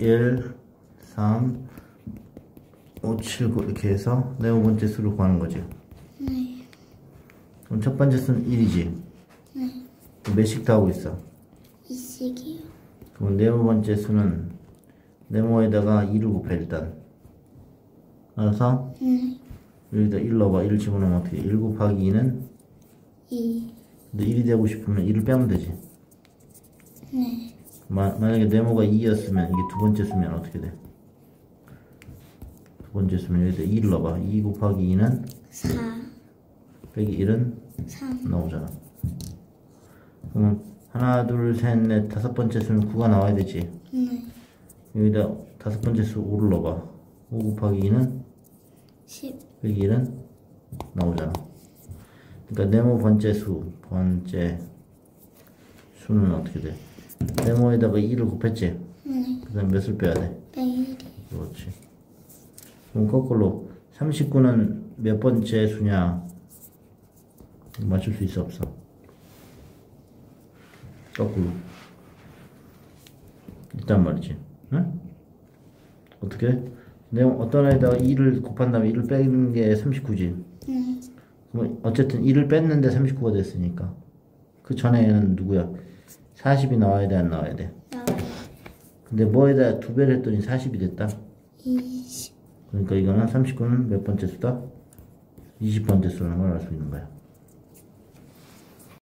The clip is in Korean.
1, 3, 5, 7, 9 이렇게 해서 네모 번째 수를 구하는 거지. 네. 그럼 첫 번째 수는 1이지. 네. 몇씩 더하고 있어? 이식이요. 그럼 네모 번째 수는 네모에다가 2를 곱해 일단. 알아서 네. 여기다 1 넣어봐. 1 집어넣으면 어떻게 돼? 1 곱하기 2는 이. 근데 1이 되고 싶으면 1을 빼면 되지. 네. 마, 만약에 네모가 2였으면 이게 두 번째 수면 어떻게 돼? 두 번째 수면 여기다 2를 넣어봐. 2 곱하기 2는 4. 빼기 1은 3. 나오잖아. 그러면 하나, 둘, 셋, 넷, 다섯 번째 수는 9가 나와야 되지. 네. 여기다 다섯 번째 수 5를 넣어봐. 5 곱하기 2는 10. 빼기 1은 나오잖아. 그러니까 네모 번째 수, 번째 수는 어떻게 돼? 네모에다가 2를 곱했지? 네. 그 다음 몇을 빼야 돼? 빼기. 그렇지. 그럼 거꾸로 39는 몇 번째 수냐? 맞출 수 있어 없어? 거꾸로. 일단 말이지. 응? 어떻게? 내가 어떤 애에다가 2를 곱한 다음에 1을 빼는 게 39지. 네. 그럼 어쨌든 1을 뺐는데 39가 됐으니까. 그 전에는 누구야? 40이 나와야 돼, 안 나와야 돼? 나와요. 근데 뭐에다 두 배를 했더니 40이 됐다? 20. 그러니까 이거는 39는 몇 번째 수다? 20번째 수라는 걸 알 수 있는 거야.